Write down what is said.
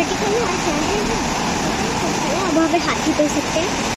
चटी खाना अब वहाँ हाथी कर सकते हैं